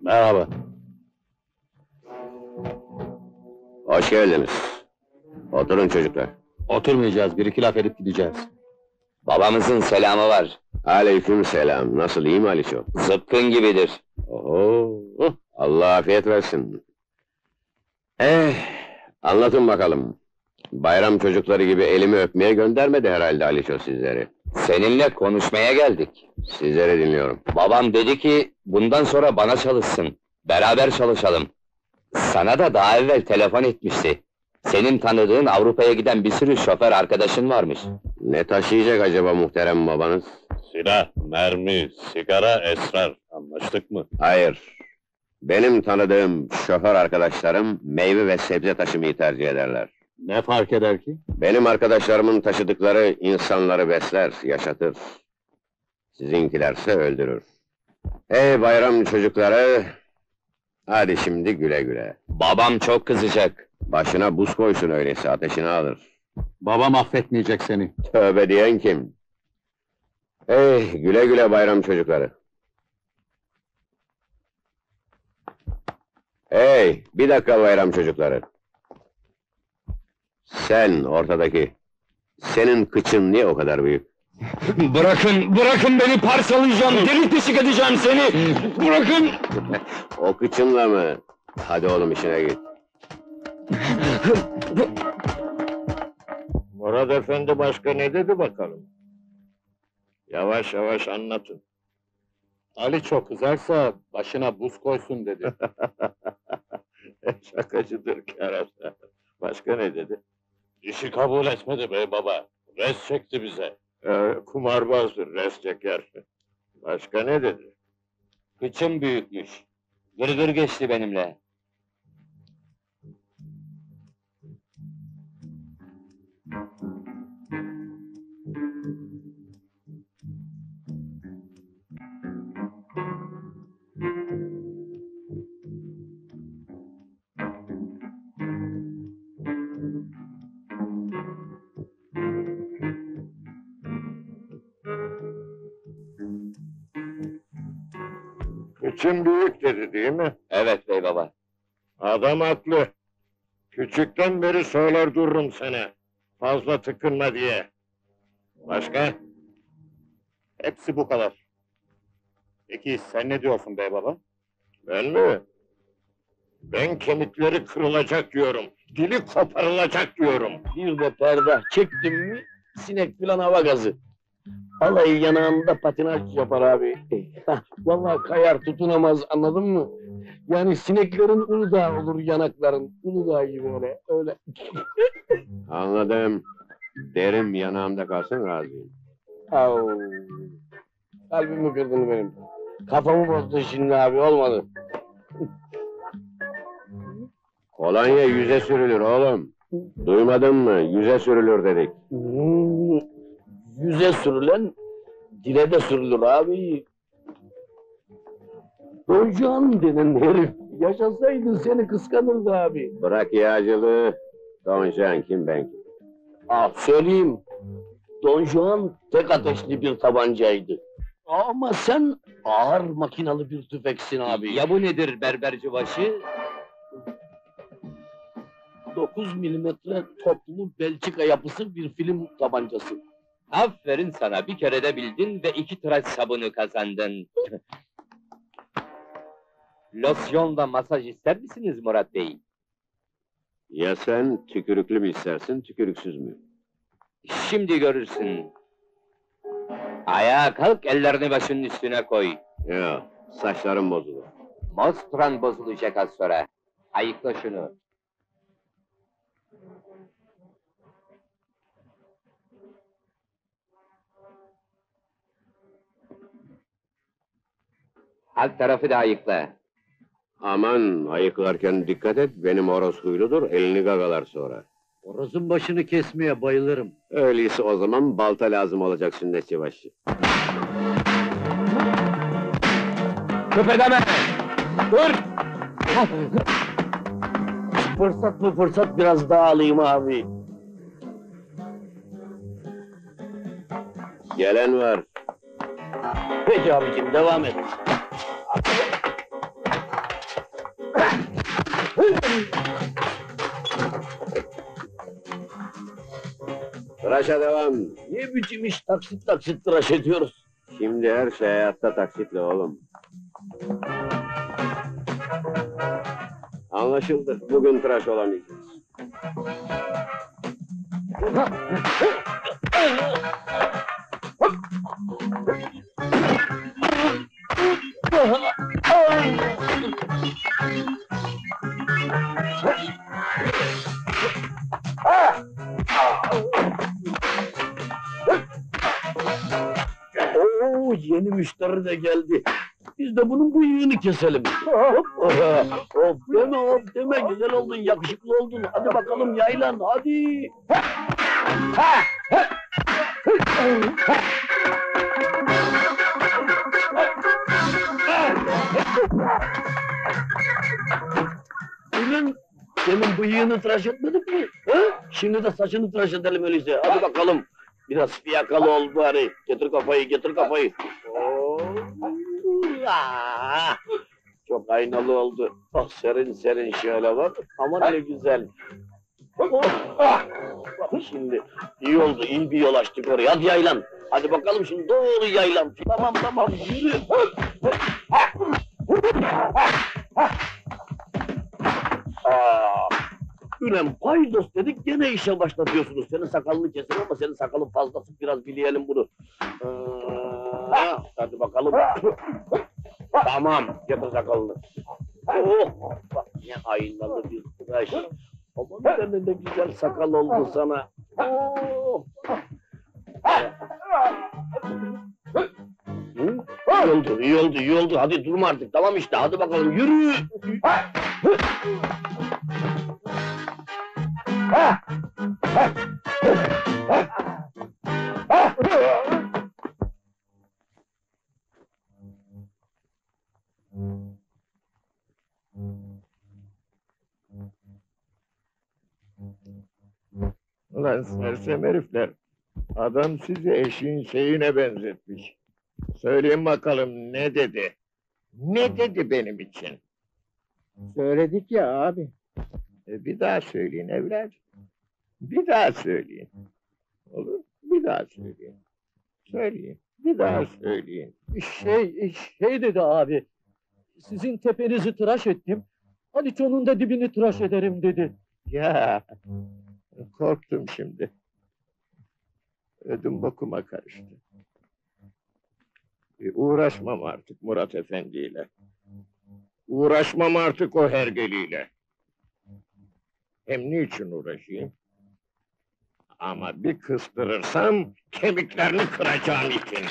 Merhaba. Hoş geldiniz. Oturun çocuklar. Oturmayacağız, bir iki laf edip gideceğiz. Babamızın selamı var. Aleyküm selam. Nasıl iyi mi Aliço? Zıpkın gibidir. Oho. Allah afiyet versin. Eh, anlatın bakalım. Bayram çocukları gibi elimi öpmeye göndermedi herhalde Aliço sizleri. Seninle konuşmaya geldik. Sizleri dinliyorum. Babam dedi ki bundan sonra bana çalışsın. Beraber çalışalım. Sana da daha evvel telefon etmişti. Senin tanıdığın Avrupa'ya giden bir sürü şoför arkadaşın varmış. Ne taşıyacak acaba muhterem babanız? Silah, mermi, sigara, esrar. Anlaştık mı? Hayır. Benim tanıdığım şoför arkadaşlarım meyve ve sebze taşımayı tercih ederler. Ne fark eder ki? Benim arkadaşlarımın taşıdıkları insanları besler, yaşatır. Sizinkilerse öldürür. Ey bayram çocukları! Hadi şimdi güle güle. Babam çok kızacak. Başına buz koysun öyleyse ateşini alır. Babam affetmeyecek seni. Tövbe diyen kim? Ey güle güle bayram çocukları. Hey bir dakika bayram çocukları. Sen ortadaki. Senin kıçın niye o kadar büyük? bırakın, bırakın beni parçalayacağım, delik deşik edeceğim seni! Bırakın! O kıçınla mı? Hadi oğlum işine git. Murat Efendi başka ne dedi bakalım? Yavaş yavaş anlatın. Ali çok kızarsa başına buz koysun dedi. Şakacıdır kerata. Başka ne dedi? İşi kabul etmedi bey baba. Res çekti bize. Ee, kumarbazdır, res çeker. Başka ne dedi? Kıçım büyükmüş. Gırgır geçti benimle. Kıçın büyük dedi değil mi? Evet bey baba. Adam haklı. Küçükten beri söyler dururum sana. Fazla tıkınma diye. Başka? Hepsi bu kadar. Peki sen ne diyorsun bey baba? Ben mi? Ben kemikleri kırılacak diyorum. Dili koparılacak diyorum. Bir de perde çektim mi sinek filan hava gazı. Alayı yanağında patinaj yapar abi. Vallahi kayar tutunamaz anladın mı? Yani sineklerin Uludağ olur yanakların. Uludağ gibi öyle. öyle. Anladım. Derim yanağımda kalsın razıyım. Au. Kalbimi kırdın benim. Kafamı bozdu şimdi abi olmadı. Kolonya yüze sürülür oğlum. Duymadın mı? Yüze sürülür dedik. Hmm, Yüze sürülen dile de sürülür abi. Doycan denen herif yaşasaydı seni kıskanırdı abi. Bırak yağcılığı. Don Juan kim ben kim? Ah söyleyeyim. Don Juan tek ateşli bir tabancaydı. Ama sen ağır makinalı bir tüfeksin abi. Ya bu nedir berberci başı? 9 milimetre toplu Belçika yapısı bir film tabancası. Aferin sana, bir kere de bildin ve iki tıraş sabunu kazandın. Losyonla masaj ister misiniz Murat Bey? Ya sen tükürüklü mü istersin, tükürüksüz mü? Şimdi görürsün. Ayağa kalk, ellerini başının üstüne koy. Ya, saçlarım bozulur. Mostran bozulacak az sonra. Ayıkla şunu. Alt tarafı da ayıkla. Aman, ayıklarken dikkat et, benim horoz huyludur, elini gagalar sonra. Orasın başını kesmeye bayılırım. Öyleyse o zaman balta lazım olacak sünnetçi başı. Küpedeme! Dur! fırsat mı fırsat biraz daha alayım abi. Gelen var. Peki abicim devam et. Tıraşa devam. Ne biçim iş taksit taksit tıraş ediyoruz. Şimdi her şey hayatta taksitle oğlum. Anlaşıldı. Bugün tıraş olamayacağız. Oo de geldi. Biz de bunun bıyığını keselim. Hop, hop deme hop deme güzel oldun yakışıklı oldun. Hadi bakalım yaylan hadi. Ulan senin bıyığını tıraş etmedik mi? Ha? Şimdi de saçını tıraş edelim öyleyse. Hadi bakalım. Biraz fiyakalı ol bari. Getir kafayı, getir kafayı. Çok aynalı oldu. Bak serin serin şöyle bak. Aman ne güzel. Oh, ah! Bak şimdi iyi oldu, iyi bir yol açtık oraya. Hadi yaylan. Hadi bakalım şimdi doğru yaylan. Tamam tamam yürü. Aa, Ürem paydos dedik gene işe başlatıyorsunuz. Senin sakalını kesin ama senin sakalın fazlası biraz bileyelim bunu. Aa, hadi bakalım. Tamam getir sakalını. Oh, bak ne aynalı bir tıraş. Aman ne ne güzel sakal oldu sana. Oh. İyi oldu, iyi oldu, iyi oldu. Hadi durma artık. Tamam işte. Hadi bakalım yürü. Ulan sersem herifler. Adam sizi eşin şeyine benzetmiş. Söyleyin bakalım ne dedi? Ne dedi benim için? Söyledik ya abi. E, bir daha söyleyin evlat. Bir daha söyleyin. Olur Bir daha söyleyin. Söyleyin. Bir daha söyleyin. Şey, şey dedi abi. Sizin tepenizi tıraş ettim. Hadi onun da dibini tıraş ederim dedi. Ya korktum şimdi. Ödüm bokuma karıştı. E, uğraşmam artık Murat Efendi ile. Uğraşmam artık o hergeliyle. Hem niçin uğraşayım? Ama bir kıstırırsam kemiklerini kıracağım için.